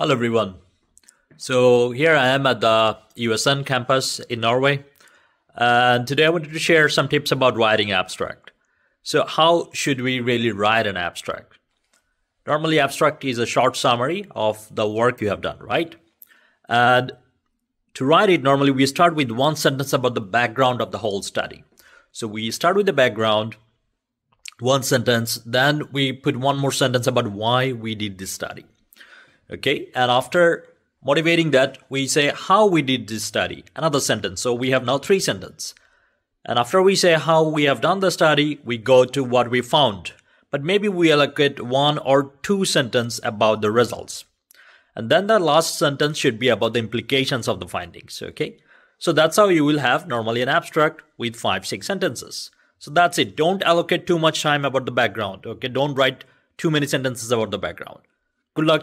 Hello, everyone. So here I am at the USN campus in Norway. And today I wanted to share some tips about writing abstract. So how should we really write an abstract? Normally abstract is a short summary of the work you have done, right? And to write it, normally we start with one sentence about the background of the whole study. So we start with the background, one sentence, then we put one more sentence about why we did this study. Okay, and after motivating that, we say how we did this study, another sentence. So we have now three sentences. And after we say how we have done the study, we go to what we found. But maybe we allocate one or two sentences about the results. And then the last sentence should be about the implications of the findings. Okay. So that's how you will have normally an abstract with five, six sentences. So that's it. Don't allocate too much time about the background. Okay. Don't write too many sentences about the background. Good luck.